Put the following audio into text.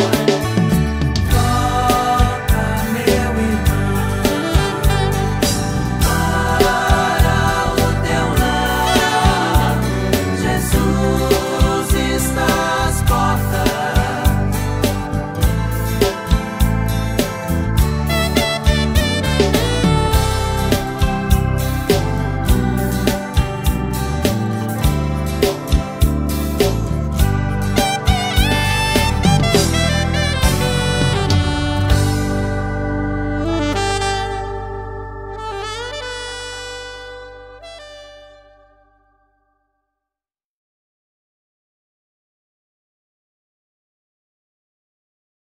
one.